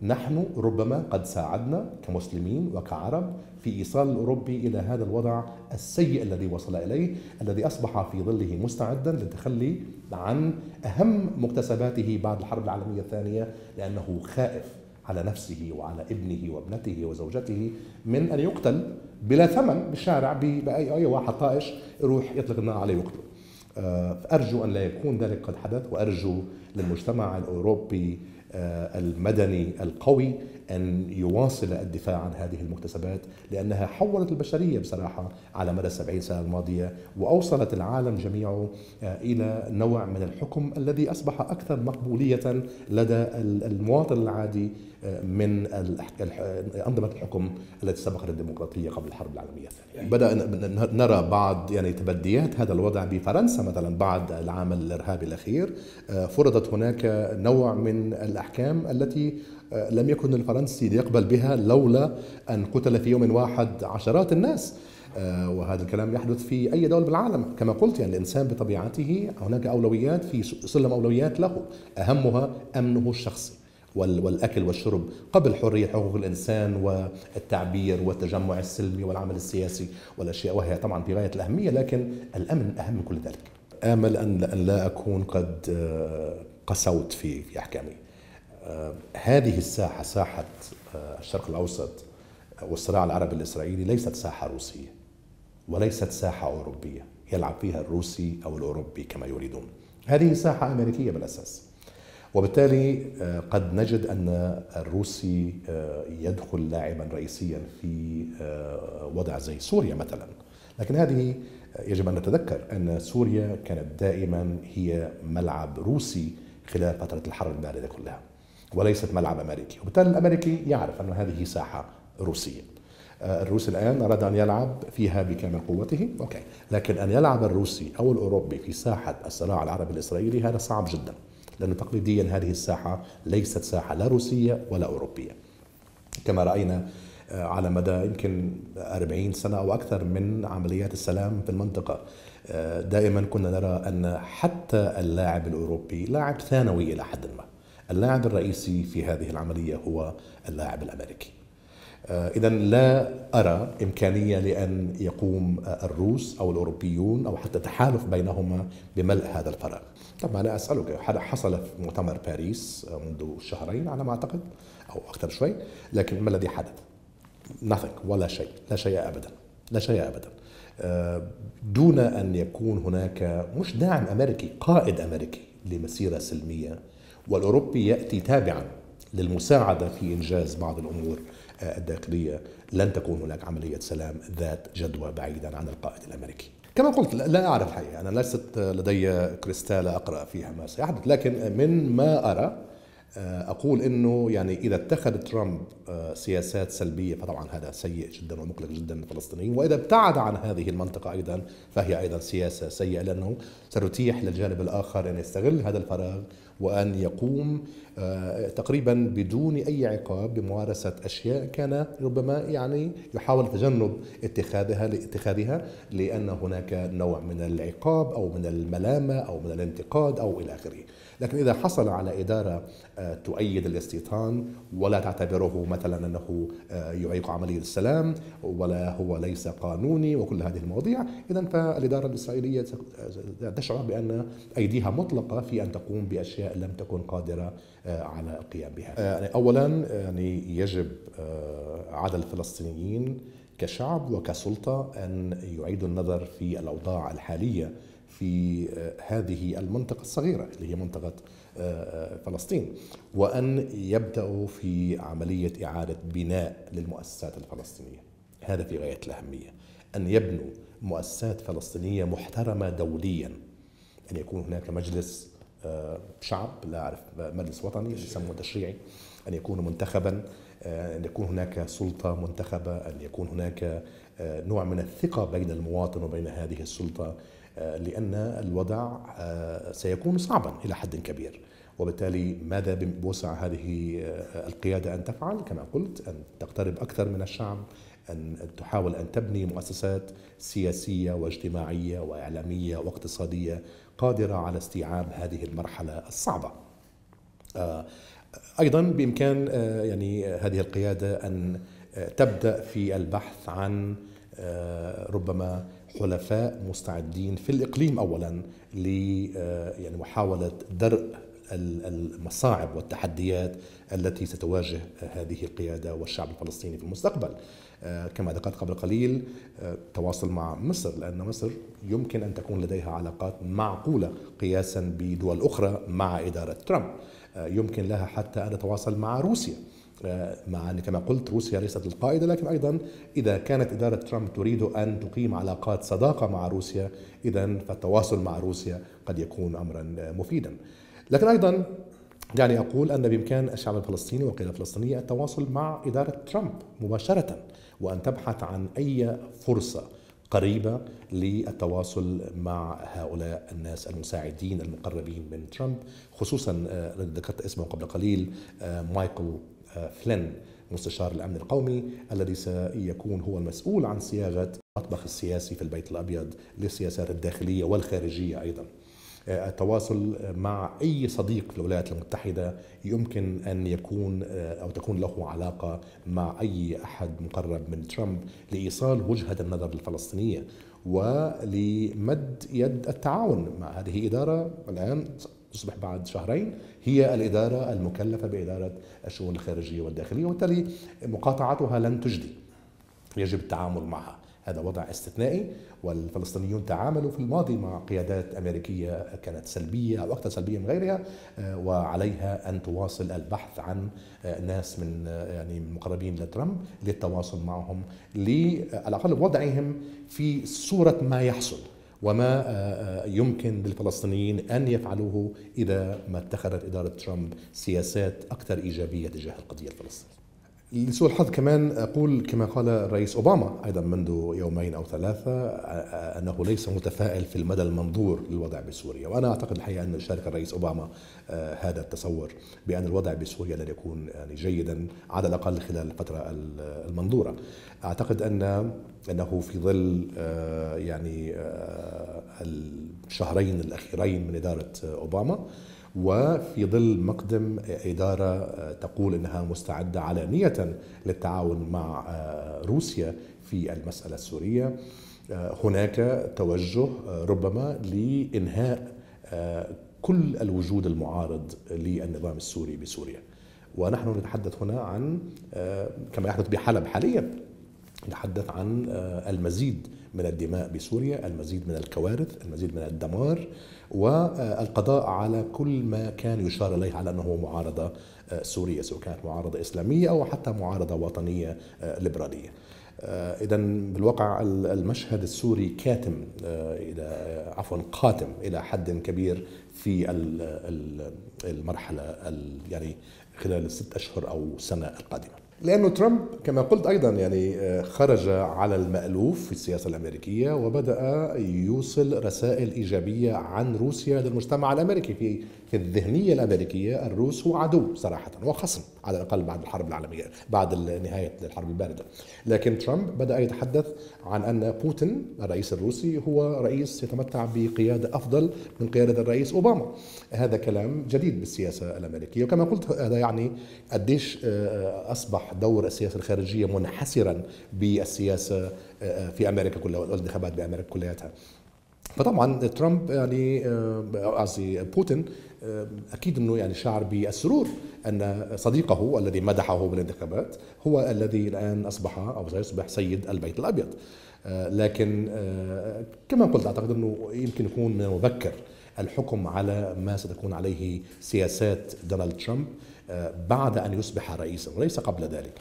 نحن ربما قد ساعدنا كمسلمين وكعرب في إيصال الاوروبي إلى هذا الوضع السيء الذي وصل إليه الذي أصبح في ظله مستعدا للتخلي عن أهم مكتسباته بعد الحرب العالمية الثانية لأنه خائف على نفسه وعلى ابنه وابنته وزوجته من أن يقتل بلا ثمن بالشارع باي اي واحد طائش يروح يطلق النار عليه ويقتله. ارجو أن لا يكون ذلك قد حدث وأرجو للمجتمع الأوروبي المدني القوي أن يواصل الدفاع عن هذه المكتسبات لأنها حولت البشرية بصراحة على مدى السبعين سنة الماضية وأوصلت العالم جميعه إلى نوع من الحكم الذي أصبح أكثر مقبولية لدى المواطن العادي من أنظمة الحكم التي سبقت الديمقراطيه قبل الحرب العالمية الثانية. بدأ نرى بعض يعني تبديات هذا الوضع بفرنسا مثلا بعد العام الإرهابي الأخير فرضت هناك نوع من الأحكام التي لم يكن الفرنسي ليقبل بها لولا أن قتل في يوم واحد عشرات الناس وهذا الكلام يحدث في أي دوله بالعالم كما قلت يعني الإنسان بطبيعته هناك أولويات في سلم أولويات له أهمها أمنه الشخصي والأكل والشرب قبل حرية حقوق الإنسان والتعبير والتجمع السلمي والعمل السياسي والأشياء وهي طبعا في غاية الأهمية لكن الأمن أهم من كل ذلك. آمل ان لا أكون قد قسوت في أحكامي. هذه الساحة ساحة الشرق الأوسط والصراع العربي الإسرائيلي ليست ساحة روسية وليست ساحة أوروبية يلعب فيها الروسي أو الأوروبي كما يريدون. هذه ساحة أمريكية بالأساس. وبالتالي قد نجد أن الروسي يدخل لاعبا رئيسيا في وضع زي سوريا مثلا لكن هذه يجب أن نتذكر أن سوريا كانت دائما هي ملعب روسي خلال فترة الحرب الباردة كلها وليست ملعب أمريكي. وبالتالي الأمريكي يعرف أن هذه ساحة روسية. الروسي الآن أراد أن يلعب فيها بكامل قوته. أوكي. لكن أن يلعب الروسي أو الأوروبي في ساحة الصراع العربي الإسرائيلي هذا صعب جدا. لأن تقليديا هذه الساحة ليست ساحة لا روسية ولا أوروبية. كما رأينا على مدى يمكن 40 سنة أو أكثر من عمليات السلام في المنطقة. دائما كنا نرى أن حتى اللاعب الأوروبي لاعب ثانوي إلى حد ما اللاعب الرئيسي في هذه العملية هو اللاعب الأمريكي. إذا لا أرى إمكانية لأن يقوم الروس أو الأوروبيون أو حتى تحالف بينهما بملء هذا الفراغ. طبعا أنا أسألك حصل في مؤتمر باريس منذ شهرين على ما أعتقد أو أكثر شوي؟ لكن ما الذي حدث؟ nothing ولا شيء لا شيء أبدا لا شيء أبدا. دون أن يكون هناك مش داعم أمريكي قائد أمريكي لمسيرة سلمية والأوروبي يأتي تابعا للمساعدة في إنجاز بعض الأمور الداخلية. لن تكون هناك عملية سلام ذات جدوى بعيدا عن القائد الأمريكي. كما قلت لا أعرف الحقيقة أنا ليست لدي كريستالة أقرأ فيها ما سيحدث لكن من ما أرى أقول أنه يعني إذا اتخذ ترامب سياسات سلبية فطبعا هذا سيء جدا ومقلق جدا للفلسطينيين وإذا ابتعد عن هذه المنطقة أيضا فهي أيضا سياسة سيئة لأنه ستتيح للجانب الآخر أن يستغل هذا الفراغ وأن يقوم تقريبا بدون أي عقاب بممارسة أشياء كان ربما يعني يحاول تجنب اتخاذها لاتخاذها لأن هناك نوع من العقاب أو من الملامة أو من الانتقاد أو إلى آخره. لكن إذا حصل على إدارة تؤيد الاستيطان ولا تعتبره مثلا أنه يعيق عملية السلام ولا هو ليس قانوني وكل هذه المواضيع إذا فالإدارة الإسرائيلية تشعر بأن أيديها مطلقة في أن تقوم بأشياء لم تكن قادرة على القيام بها يعني أولا يعني يجب على الفلسطينيين كشعب وكسلطة أن يعيدوا النظر في الأوضاع الحالية في هذه المنطقة الصغيرة اللي هي منطقة فلسطين وأن يبدأوا في عملية إعادة بناء للمؤسسات الفلسطينية. هذا في غاية الأهمية. أن يبنوا مؤسسات فلسطينية محترمة دوليا. أن يكون هناك مجلس شعب لا أعرف مجلس وطني يسموه تشريعي أن يكون منتخبا أن يكون هناك سلطة منتخبة أن يكون هناك نوع من الثقة بين المواطن وبين هذه السلطة لأن الوضع سيكون صعبا إلى حد كبير. وبالتالي ماذا بوسع هذه القيادة أن تفعل؟ كما قلت أن تقترب أكثر من الشعب أن تحاول أن تبني مؤسسات سياسية واجتماعية وإعلامية واقتصادية قادرة على استيعاب هذه المرحلة الصعبة. أيضا بإمكان يعني هذه القيادة أن تبدأ في البحث عن ربما حلفاء مستعدين في الإقليم أولا ل يعني محاولة درء المصاعب والتحديات التي ستواجه هذه القيادة والشعب الفلسطيني في المستقبل. كما ذكرت قبل قليل تواصل مع مصر لأن مصر يمكن أن تكون لديها علاقات معقولة قياسا بدول أخرى مع إدارة ترامب. يمكن لها حتى أن تتواصل مع روسيا. مع أن كما قلت روسيا ليست القائدة لكن أيضا إذا كانت إدارة ترامب تريد أن تقيم علاقات صداقة مع روسيا إذا فالتواصل مع روسيا قد يكون أمرا مفيدا. لكن أيضا يعني أقول أن بإمكان الشعب الفلسطيني والقيادة الفلسطينية التواصل مع إدارة ترامب مباشرة. وأن تبحث عن أي فرصة قريبة للتواصل مع هؤلاء الناس المساعدين المقربين من ترامب خصوصا ذكرت اسمه قبل قليل مايكل فلين مستشار الأمن القومي الذي سيكون هو المسؤول عن صياغة المطبخ السياسي في البيت الأبيض للسياسات الداخلية والخارجية أيضا. التواصل مع أي صديق في الولايات المتحدة يمكن أن يكون أو تكون له علاقة مع أي أحد مقرب من ترامب لإيصال وجهة النظر الفلسطينية ولمد يد التعاون مع هذه إدارة. الآن تصبح بعد شهرين هي الإدارة المكلفة بإدارة الشؤون الخارجية والداخلية وبالتالي مقاطعتها لن تجدي. يجب التعامل معها. هذا وضع استثنائي والفلسطينيون تعاملوا في الماضي مع قيادات أمريكية كانت سلبية أو أكثر سلبية من غيرها وعليها أن تواصل البحث عن ناس من يعني مقربين لترامب للتواصل معهم على الأقل وضعهم في صورة ما يحصل وما يمكن للفلسطينيين أن يفعلوه إذا ما اتخذت إدارة ترامب سياسات أكثر إيجابية تجاه القضية الفلسطينية. لسوء الحظ كمان أقول كما قال الرئيس أوباما أيضا منذ يومين أو ثلاثة أنه ليس متفائل في المدى المنظور للوضع بسوريا. وأنا أعتقد الحقيقة أن يشارك الرئيس أوباما هذا التصور بأن الوضع بسوريا لن يكون يعني جيدا على الأقل خلال الفترة المنظورة. أعتقد أن أنه في ظل يعني الشهرين الأخيرين من إدارة أوباما وفي ظل مقدم إدارة تقول أنها مستعدة علانية للتعاون مع روسيا في المسألة السورية هناك توجه ربما لإنهاء كل الوجود المعارض للنظام السوري بسوريا. ونحن نتحدث هنا عن كما يحدث بحلب حاليا نتحدث عن المزيد من الدماء بسوريا المزيد من الكوارث المزيد من الدمار والقضاء على كل ما كان يشار إليه على أنه معارضة سورية سواء كانت معارضة إسلامية أو حتى معارضة وطنية ليبرالية. اذا بالواقع المشهد السوري كاتم إلى عفوا قاتم إلى حد كبير في المرحلة يعني خلال الست أشهر أو سنة القادمة. لأنه ترامب كما قلت أيضا يعني خرج على المألوف في السياسة الأمريكية وبدأ يوصل رسائل إيجابية عن روسيا للمجتمع الأمريكي في في الذهنية الأمريكية الروس هو عدو صراحة وخصم على الأقل بعد الحرب العالمية بعد نهاية الحرب الباردة. لكن ترامب بدأ يتحدث عن أن بوتين الرئيس الروسي هو رئيس يتمتع بقيادة أفضل من قيادة الرئيس أوباما. هذا كلام جديد بالسياسة الأمريكية وكما قلت هذا يعني قديش أصبح دور السياسة الخارجية منحسرا بالسياسة في أمريكا كلها والانتخابات بأمريكا كلياتها. فطبعا ترامب يعني قصدي بوتين أكيد إنه يعني شعر بالسرور أن صديقه الذي مدحه بالانتخابات هو الذي الآن أصبح أو سيصبح سيد البيت الأبيض. لكن كما قلت أعتقد إنه يمكن يكون من المبكر الحكم على ما ستكون عليه سياسات دونالد ترامب بعد أن يصبح رئيسا وليس قبل ذلك.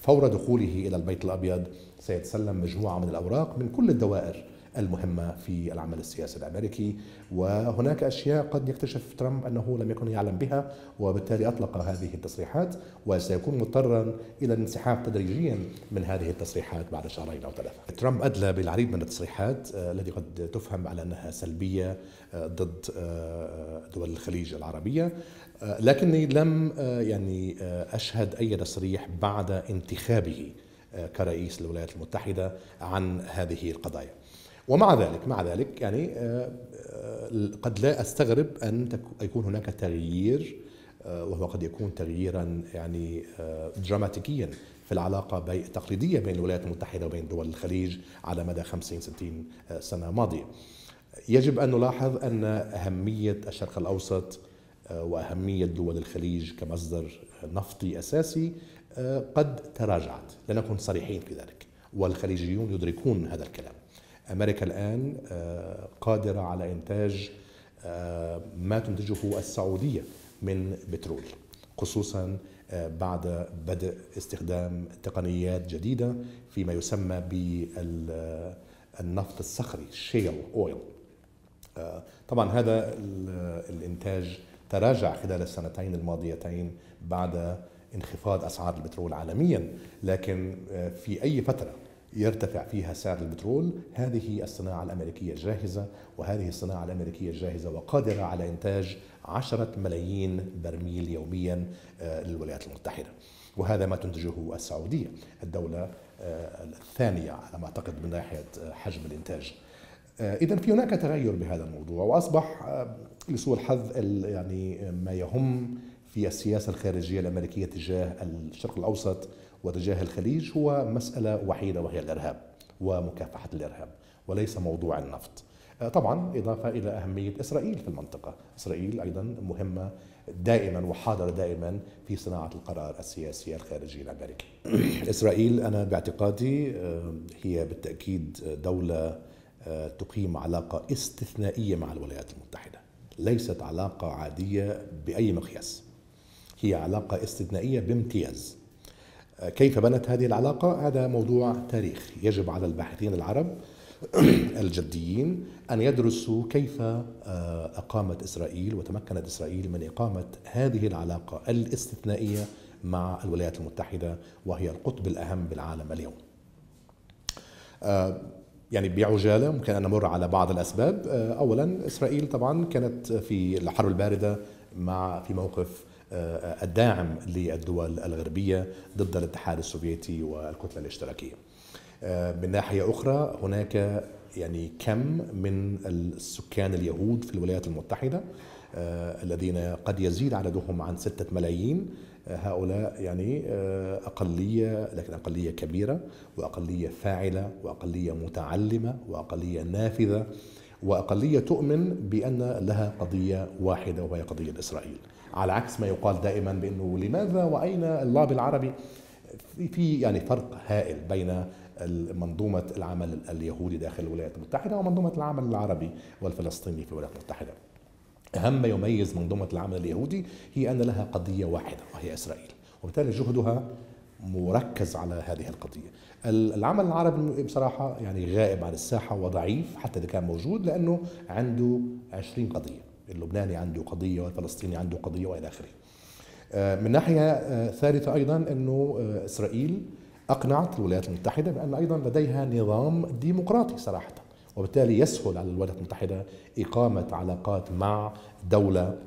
فور دخوله إلى البيت الأبيض سيتسلم مجموعة من الأوراق من كل الدوائر المهمة في العمل السياسي الأمريكي وهناك أشياء قد يكتشف ترامب أنه لم يكن يعلم بها وبالتالي أطلق هذه التصريحات وسيكون مضطرا إلى الانسحاب تدريجيا من هذه التصريحات بعد شهرين أو ثلاثة. ترامب أدلى بالعديد من التصريحات آه، التي قد تفهم على أنها سلبية آه، ضد آه، دول الخليج العربية. لكني لم يعني أشهد أي تصريح بعد انتخابه كرئيس للولايات المتحدة عن هذه القضايا. ومع ذلك مع ذلك يعني آه، آه، قد لا أستغرب أن يكون هناك تغيير آه، وهو قد يكون تغييرا يعني دراماتيكيا في العلاقة التقليديه بين الولايات المتحدة وبين دول الخليج على مدى 50 60 سنة ماضية. يجب أن نلاحظ أن أهمية الشرق الأوسط وأهمية دول الخليج كمصدر نفطي أساسي قد تراجعت لنكن صريحين في ذلك والخليجيون يدركون هذا الكلام. أمريكا الآن آه، قادرة على إنتاج آه، ما تنتجه السعودية من بترول خصوصا آه، بعد بدء استخدام تقنيات جديدة فيما يسمى بالنفط الصخري شيل اويل طبعا هذا الإنتاج تراجع خلال السنتين الماضيتين بعد انخفاض أسعار البترول عالميا لكن في أي فترة يرتفع فيها سعر البترول هذه الصناعة الأمريكية جاهزة وهذه الصناعة الأمريكية جاهزة وقادرة على إنتاج عشرة ملايين برميل يوميا آه، للولايات المتحدة. وهذا ما تنتجه السعودية الدولة آه، الثانية على ما أعتقد من ناحية آه، حجم الإنتاج. إذا في هناك تغير بهذا الموضوع وأصبح لسوء الحظ يعني ما يهم في السياسة الخارجية الأمريكية تجاه الشرق الأوسط وتجاه الخليج هو مسألة وحيدة وهي الإرهاب ومكافحة الإرهاب وليس موضوع النفط. آه، طبعا إضافة إلى أهمية إسرائيل في المنطقة. إسرائيل أيضا مهمة دائما وحاضرة دائما في صناعة القرار السياسي الخارجي الأمريكي. *coughs* إسرائيل أنا باعتقادي آه، هي بالتأكيد دولة آه، تقيم علاقة استثنائية مع الولايات المتحدة. ليست علاقة عادية بأي مقياس. هي علاقة استثنائية بامتياز. كيف بنت هذه العلاقة؟ هذا موضوع تاريخ يجب على الباحثين العرب *clears throat* الجديين أن يدرسوا كيف آه، أقامت إسرائيل وتمكنت إسرائيل من إقامة هذه العلاقة الاستثنائية مع الولايات المتحدة وهي القطب الأهم بالعالم اليوم. آه، يعني بعجالة ممكن أن نمر على بعض الأسباب. آه، أولا إسرائيل طبعا كانت في الحرب الباردة مع في موقف الداعم للدول الغربية ضد الاتحاد السوفيتي والكتلة الاشتراكية. آه، من ناحية أخرى هناك يعني كم من السكان اليهود في الولايات المتحدة آه، الذين قد يزيد عددهم عن ستة ملايين. هؤلاء يعني أقلية لكن أقلية كبيرة وأقلية فاعلة وأقلية متعلمة وأقلية نافذة وأقلية تؤمن بأن لها قضية واحدة وهي قضية إسرائيل. على عكس ما يقال دائما بأنه لماذا وأين اللابي العربي؟ في يعني فرق هائل بين منظومة العمل اليهودي داخل الولايات المتحدة ومنظومة العمل العربي والفلسطيني في الولايات المتحدة. أهم ما يميز منظومة العمل اليهودي هي أن لها قضية واحدة وهي إسرائيل وبالتالي جهدها مركز على هذه القضية. العمل العربي بصراحة يعني غائب عن الساحة وضعيف حتى إذا كان موجود لأنه عنده 20 قضية. اللبناني عنده قضية والفلسطيني عنده قضية وإلى آخره. آه، من ناحية آه، ثالثة أيضا أنه آه، إسرائيل أقنعت الولايات المتحدة بأن أيضا لديها نظام ديمقراطي صراحة وبالتالي يسهل على الولايات المتحدة إقامة علاقات مع دولة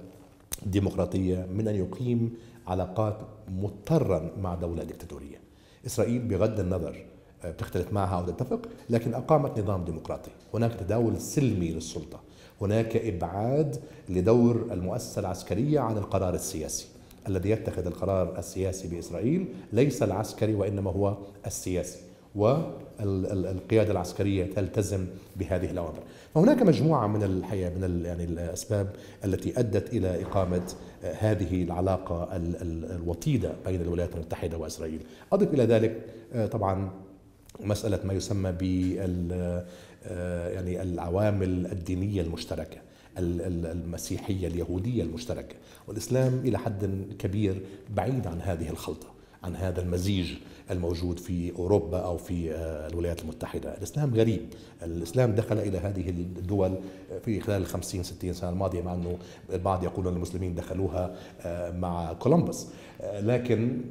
ديمقراطية من أن يقيم علاقات مضطرا مع دولة ديكتاتورية. إسرائيل بغض النظر بتختلف معها أو تتفق لكن أقامت نظام ديمقراطي. هناك تداول سلمي للسلطة. هناك إبعاد لدور المؤسسة العسكرية عن القرار السياسي. الذي يتخذ القرار السياسي بإسرائيل ليس العسكري وإنما هو السياسي والقيادة العسكرية تلتزم بهذه الأوامر. فهناك مجموعة من الحقيقة من يعني الأسباب التي أدت إلى إقامة هذه العلاقة الوطيدة بين الولايات المتحدة وإسرائيل. أضف إلى ذلك طبعا مسألة ما يسمى بال آه، يعني العوامل الدينية المشتركة المسيحية اليهودية المشتركة. والإسلام إلى حد كبير بعيد عن هذه الخلطة عن هذا المزيج الموجود في أوروبا أو في آه، الولايات المتحدة، الإسلام غريب، الإسلام دخل إلى هذه الدول في خلال ال 50 60 سنة الماضية مع إنه البعض يقول إن المسلمين دخلوها آه، مع كولومبوس، آه، لكن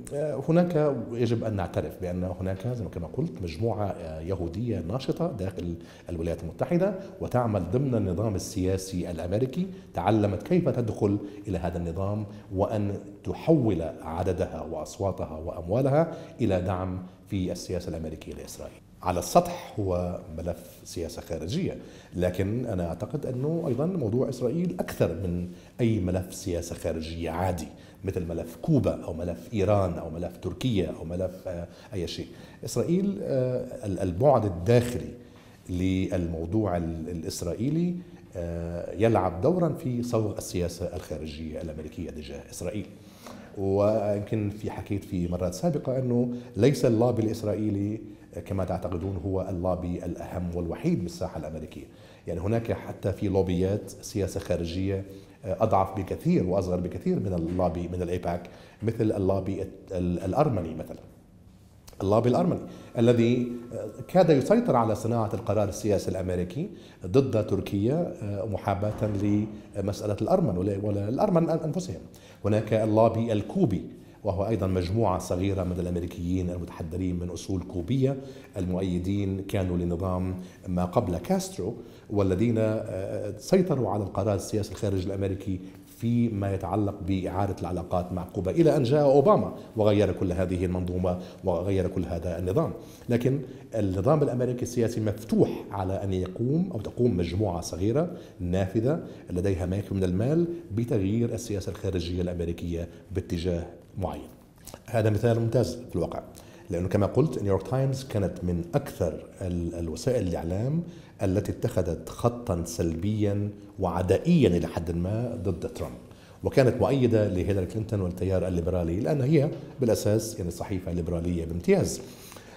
هناك يجب أن نعترف بأن هناك كما قلت مجموعة يهودية ناشطة داخل الولايات المتحدة وتعمل ضمن النظام السياسي الأمريكي، تعلمت كيف تدخل إلى هذا النظام وأن تحول عددها وأصواتها وأموالها إلى دعم في السياسة الأمريكية لإسرائيل. على السطح هو ملف سياسة خارجية، لكن أنا أعتقد أنه أيضا موضوع إسرائيل أكثر من أي ملف سياسة خارجية عادي مثل ملف كوبا أو ملف إيران أو ملف تركيا أو ملف آه، أي شيء. إسرائيل آه، البعد الداخلي للموضوع الإسرائيلي آه، يلعب دورا في صوغ السياسة الخارجية الأمريكية تجاه إسرائيل. ويمكن في حكيت في مرات سابقة أنه ليس اللابي الإسرائيلي كما تعتقدون هو اللابي الأهم والوحيد بالساحة الأمريكية. يعني هناك حتى في لوبيات سياسة خارجية أضعف بكثير وأصغر بكثير من اللابي من الأيباك مثل اللابي الأرمني مثلا. اللابي الأرمني الذي كاد يسيطر على صناعة القرار السياسي الأمريكي ضد تركيا محاباة لمسألة الأرمن ولا الأرمن أنفسهم. هناك اللابي الكوبي وهو أيضا مجموعة صغيرة من الأمريكيين المتحدرين من أصول كوبية. المؤيدين كانوا لنظام ما قبل كاسترو والذين آه، سيطروا على القرار السياسي الخارجي الأمريكي فيما يتعلق بإعادة العلاقات مع كوبا إلى أن جاء أوباما وغير كل هذه المنظومة وغير كل هذا النظام. لكن النظام الأمريكي السياسي مفتوح على أن يقوم أو تقوم مجموعة صغيرة نافذة لديها ما يكفي من المال بتغيير السياسة الخارجية الأمريكية باتجاه معين. هذا مثال ممتاز في الواقع لأنه كما قلت نيويورك تايمز كانت من أكثر الوسائل الإعلام التي اتخذت خطا سلبيا وعدائيا إلى حد ما ضد ترامب وكانت مؤيدة لهيلاري كلينتون والتيار الليبرالي لأن هي بالأساس يعني صحيفة ليبرالية بامتياز.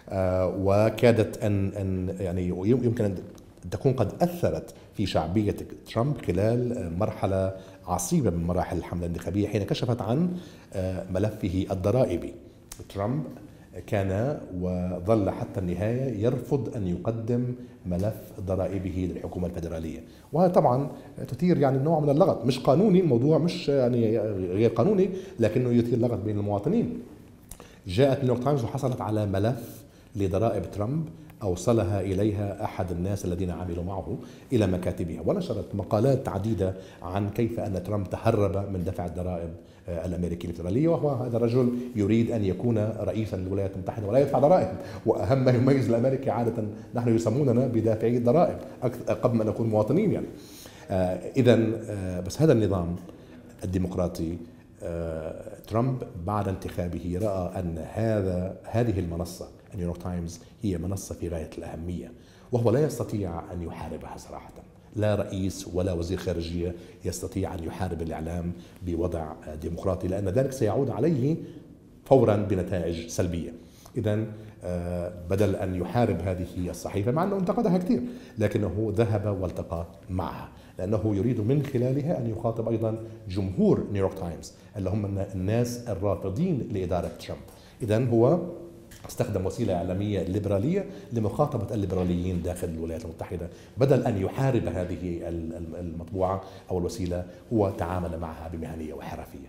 آه وكادت أن أن يعني يمكن أن تكون قد أثرت في شعبية ترامب خلال مرحلة عصيبة من مراحل الحملة الانتخابية حين كشفت عن آه، ملفه الضرائبي ترامب كان وظل حتى النهاية يرفض أن يقدم ملف ضرائبه للحكومة الفيدرالية. وهذا طبعا تثير يعني نوع من اللغط. مش قانوني الموضوع مش يعني غير قانوني لكنه يثير لغط بين المواطنين. جاءت نيويورك تايمز وحصلت على ملف لضرائب ترامب. أوصلها إليها أحد الناس الذين عملوا معه إلى مكاتبها. ونشرت مقالات عديدة عن كيف أن ترامب تهرب من دفع الضرائب آه، الأمريكي الفدراليه وهو هذا الرجل يريد أن يكون رئيسا للولايات المتحدة ولا يدفع ضرائب. وأهم ما يميز الأمريكي عادة نحن يسموننا بدافعي الضرائب قبل ما نكون مواطنين يعني. آه، اذا آه، بس هذا النظام الديمقراطي ترامب بعد انتخابه رأى أن هذا هذه المنصة نيويورك تايمز هي منصة في غاية الأهمية وهو لا يستطيع أن يحاربها صراحة لا رئيس ولا وزير خارجية يستطيع أن يحارب الإعلام بوضع ديمقراطي لأن ذلك سيعود عليه فورا بنتائج سلبية. اذا آه، بدل أن يحارب هذه الصحيفة مع أنه انتقدها كثير لكنه ذهب والتقى معها لأنه يريد من خلالها أن يخاطب أيضا جمهور نيويورك تايمز اللي هم الناس الرافضين لإدارة ترامب. اذا هو أستخدم وسيلة إعلامية ليبرالية لمخاطبة الليبراليين داخل الولايات المتحدة. بدل أن يحارب هذه المطبوعة أو الوسيلة هو تعامل معها بمهنية وحرفية.